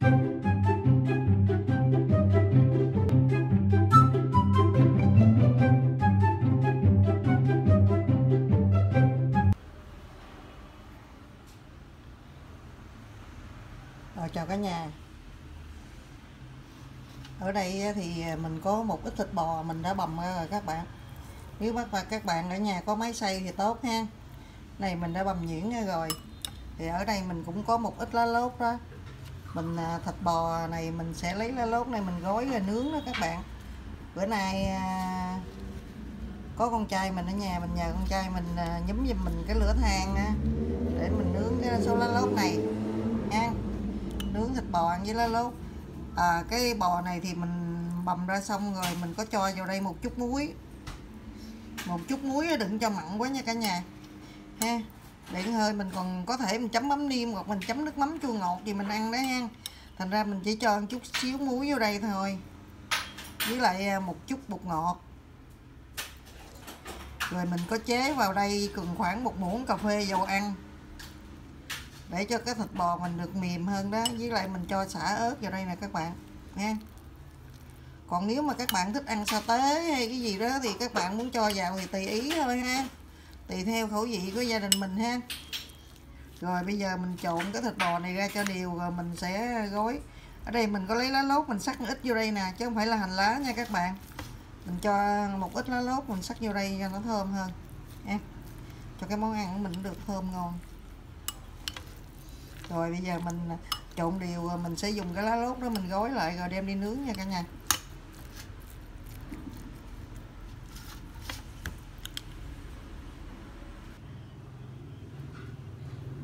Rồi, chào cả nhà. Ở đây thì mình có một ít thịt bò mình đã bầm ra à, rồi các bạn. Nếu bác và các bạn ở nhà có máy xay thì tốt ha. Này, mình đã bầm nhuyễn ra rồi. Thì ở đây mình cũng có một ít lá lốt đó. Mình à, thịt bò này mình sẽ lấy lá lốt này mình gói rồi nướng đó các bạn. Bữa nay à, có con trai mình ở nhà mình nhờ con trai mình à, nhúm giùm mình cái lửa than để mình nướng cái số lá lốt này. Nha nướng thịt bò ăn với lá lốt. À, cái bò này thì mình bầm ra xong rồi mình có cho vào đây một chút muối. Một chút muối đừng cho mặn quá nha cả nhà. Ha để hơi, mình còn có thể mình chấm mắm niêm hoặc mình chấm nước mắm chua ngọt gì mình ăn đó ha thành ra mình chỉ cho một chút xíu muối vô đây thôi. Với lại à, một chút bột ngọt. Rồi mình có chế vào đây cần khoảng một muỗng cà phê dầu ăn. Để cho cái thịt bò mình được mềm hơn đó. Với lại mình cho xả ớt vào đây nè các bạn, nha. Còn nếu mà các bạn thích ăn sa tế hay cái gì đó thì các bạn muốn cho vào thì tùy ý thôi ha tùy theo khẩu vị của gia đình mình ha. Rồi bây giờ mình trộn cái thịt bò này ra cho đều rồi mình sẽ gói. Ở đây mình có lấy lá lốt mình sắc ít vô đây nè, chứ không phải là hành lá nha các bạn. Mình cho một ít lá lốt mình sắc vô đây cho nó thơm hơn. Nha. Cho cái món ăn của mình được thơm ngon. Rồi bây giờ mình trộn đều rồi mình sẽ dùng cái lá lốt đó mình gói lại rồi đem đi nướng nha cả nhà.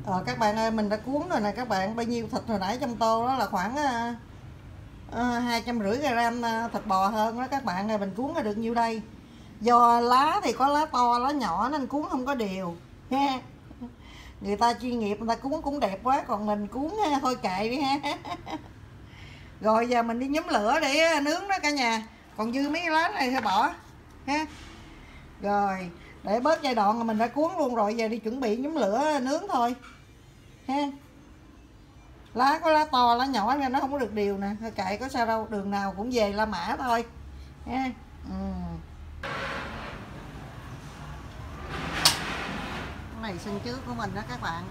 Ờ, các bạn ơi mình đã cuốn rồi nè các bạn. Bao nhiêu thịt hồi nãy trong tô đó là khoảng ờ, ờ, hai trăm rưỡi gram ờ, thịt bò hơn đó các bạn ơi. Mình cuốn ra được nhiêu đây? Do lá thì có lá to lá nhỏ nên cuốn không có đều. Ha. Người ta chuyên nghiệp người ta cuốn cũng đẹp quá còn mình cuốn ha, thôi kệ đi ha. Rồi giờ mình đi nhóm lửa để nướng đó cả nhà. Còn dư mấy lá này thôi bỏ ha. Rồi để bớt giai đoạn mình đã cuốn luôn rồi giờ đi chuẩn bị nhóm lửa nướng thôi ha lá có lá to, lá nhỏ nên nó không có được đều nè. Thôi kệ, có sao đâu, đường nào cũng về La Mã thôi. Ha ừ. cái này sân trước của mình đó các bạn.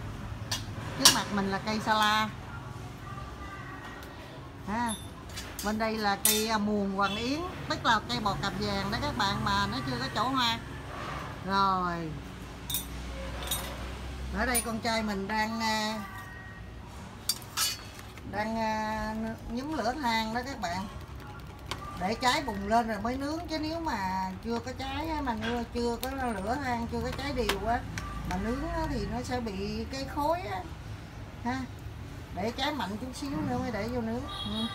Trước mặt mình là cây sa la ha bên đây là cây à, muồng hoàng yến, tức là cây bò cặp vàng đó các bạn, mà nó chưa có chỗ hoa. Rồi ở đây con trai mình đang à, đang à, nhúng lửa than đó các bạn. Để cháy bùng lên rồi mới nướng, chứ nếu mà chưa có cháy mà chưa chưa có lửa than, chưa có cháy đều á, mà nướng thì nó sẽ bị cái khối á. Ha, để cháy mạnh chút xíu nữa mới để vô nướng. Ừ.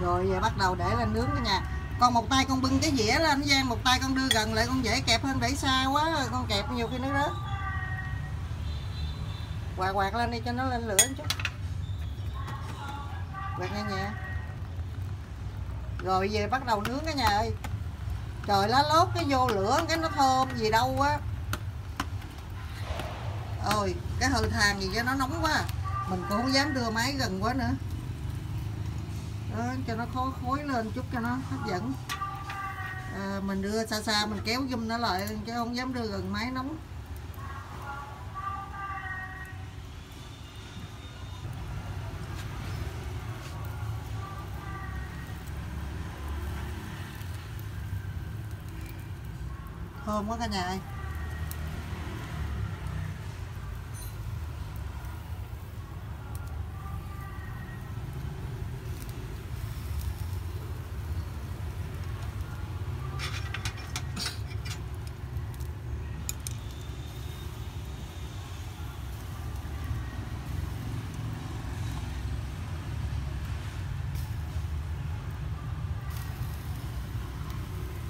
rồi giờ bắt đầu để lên nướng cả nhà còn một tay con bưng cái dĩa lên Giang một tay con đưa gần lại, con dễ kẹp hơn để xa quá, con kẹp nhiều khi nó rớt. Quạt quạt lên đi cho nó lên lửa chút. Quạt nhẹ nhẹ rồi về bắt đầu nướng cả nhà ơi. Trời, lá lốt cái vô lửa, cái nó thơm gì đâu quá ôi, cái hơi than gì cho nó nóng quá. Mình cũng không dám đưa máy gần quá nữa đó, cho nó khó khối lên chút cho nó hấp dẫn. À, mình đưa xa xa mình kéo zoom nó lại chứ không dám đưa gần máy nóng. Thơm quá cả nhà ơi.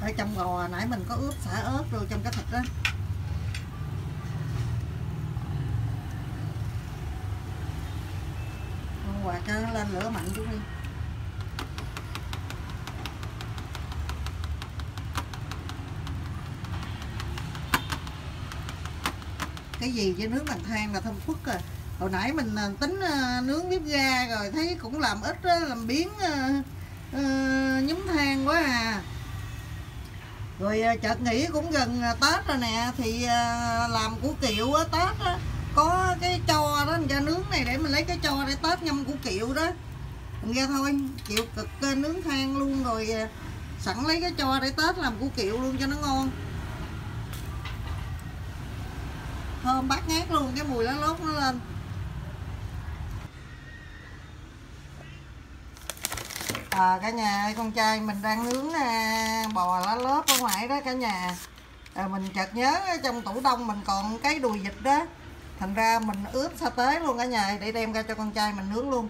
Ở trong bò nãy mình có ướp xả ớt rồi trong cái thịt đó. Con quạt lên lửa mạnh chút đi. Cái gì với nước bằng than là thơm phức à. Hồi nãy mình à, tính à, nướng bếp ga rồi thấy cũng làm ít làm biến uh, à, nhúm than quá à rồi à, chợt nghỉ cũng gần à, tết rồi nè, thì à, làm củ kiệu á, tết á, có cái cho đó mình ra nướng này để mình lấy cái cho để tết ngâm củ kiệu đó. Mình ra thôi chịu cực nướng than luôn rồi sẵn lấy cái cho để tết làm củ kiệu luôn cho nó ngon. Thơm bát ngát luôn, cái mùi lá lốt nó lên. À, cả nhà ơi con trai mình đang nướng à, bò lá lốt ở ngoài đó cả nhà. À, mình chợt nhớ trong tủ đông mình còn cái đùi vịt đó. Thành ra mình ướp sa tế luôn cả nhà để đem ra cho con trai mình nướng luôn.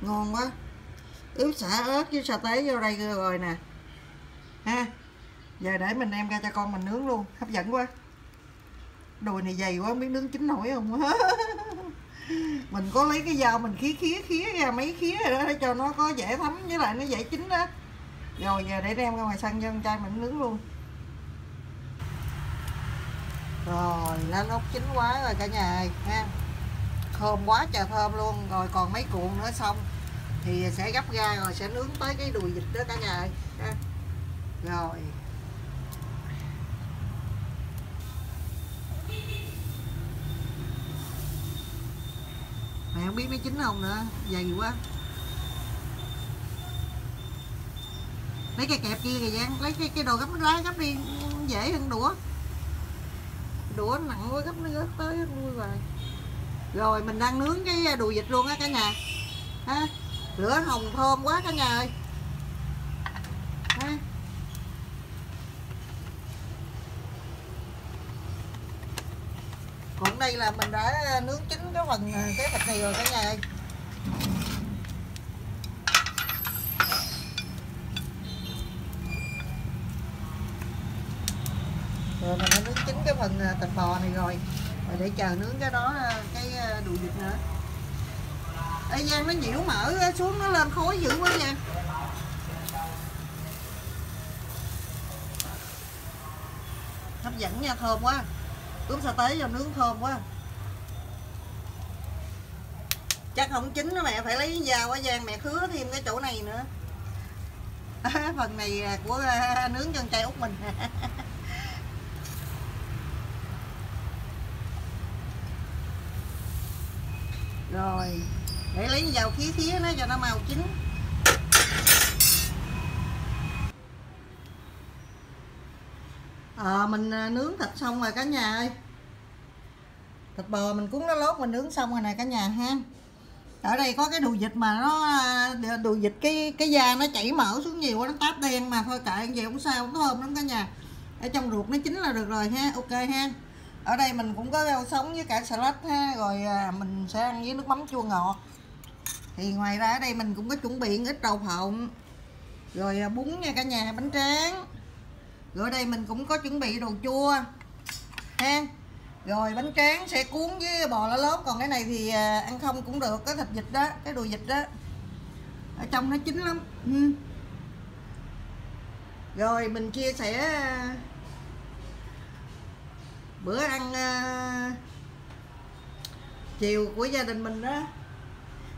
Ngon quá. Ướp xả ớt với sa tế vô đây rồi nè. Ha giờ để mình đem ra cho con mình nướng luôn. Hấp dẫn quá. Đùi này dày quá không biết nướng chín nổi không? mình có lấy cái dao mình khía khía khía ra mấy khía rồi đó, để cho nó có dễ thấm, với lại nó dễ chín đó. Rồi, giờ để đem ra ngoài sân cho con trai mình nướng luôn. Rồi, lá lốt chín quá rồi cả nhà ơi, ha. Thơm quá trời thơm luôn. Rồi, còn mấy cuộn nữa xong, thì sẽ gấp ra rồi sẽ nướng tới cái đùi vịt đó cả nhà ơi, ha. rồi. Không biết nó chín không nữa? Dày quá. Lấy cái kẹp kia kìa Giang. Lấy cái cái đồ gấp lá gấp đi. Dễ hơn đũa. Đũa nặng quá, gấp nó gấp tới vui rồi rồi mình đang nướng cái đùi vịt luôn á cả nhà. Ha lửa hồng thơm quá cả nhà ơi ha còn đây là mình đã nướng chín cái phần ờ, cái thịt này rồi cả nhà ơi. Rồi mình đã nướng chín cái phần ờ, thịt bò này rồi. Rồi để chờ nướng cái đó ờ, cái đùi vịt nữa. Ê, Giang, nó nhiễu mỡ xuống nó lên khối dữ quá nha hấp dẫn nha, thơm quá ướp sa tế vào nướng thơm quá. Chắc không chín đó mẹ phải lấy dao quá Giang mẹ khứa thêm cái chỗ này nữa. À, phần này của à, nướng chân chay út mình. Rồi để lấy dầu khí thía nó cho nó màu chín. Ờ, à, mình nướng thịt xong rồi cả nhà ơi. Thịt bò mình cuốn nó lốt mình nướng xong rồi này cả nhà ha. Ở đây có cái đùi vịt mà nó à, đùi vịt cái cái da nó chảy mỡ xuống nhiều quá nó táp đen mà thôi kệ vậy cũng sao cũng thơm lắm cả nhà. Ở trong ruột nó chín là được rồi ha ok ha. Ở đây mình cũng có rau sống với cả salad ha rồi à, mình sẽ ăn với nước mắm chua ngọt. Thì ngoài ra ở đây mình cũng có chuẩn bị ít đậu phộng rồi à, bún nha cả nhà bánh tráng rồi đây mình cũng có chuẩn bị đồ chua. Ha? Rồi bánh tráng sẽ cuốn với bò lá lốt còn cái này thì à, ăn không cũng được cái thịt vịt đó cái đùi vịt đó. Ở trong nó chín lắm. Ừ. rồi mình chia sẻ à, bữa ăn uh, chiều của gia đình mình đó.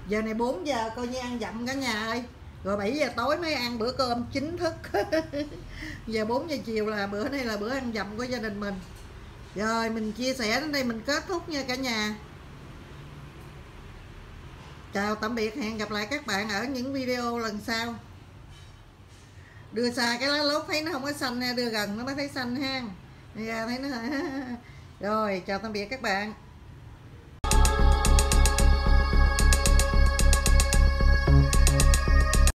Giờ này 4 giờ coi như ăn dặm cả nhà ơi rồi 7 giờ tối mới ăn bữa cơm chính thức. Giờ 4 giờ chiều là bữa này là bữa ăn dặm của gia đình mình. Rồi mình chia sẻ đến đây mình kết thúc nha cả nhà. Chào tạm biệt, hẹn gặp lại các bạn ở những video lần sau. Đưa xa cái lá lốt thấy nó không có xanh nha, đưa gần nó mới thấy xanh ha. Dạ, thấy nó rồi, chào tạm biệt các bạn.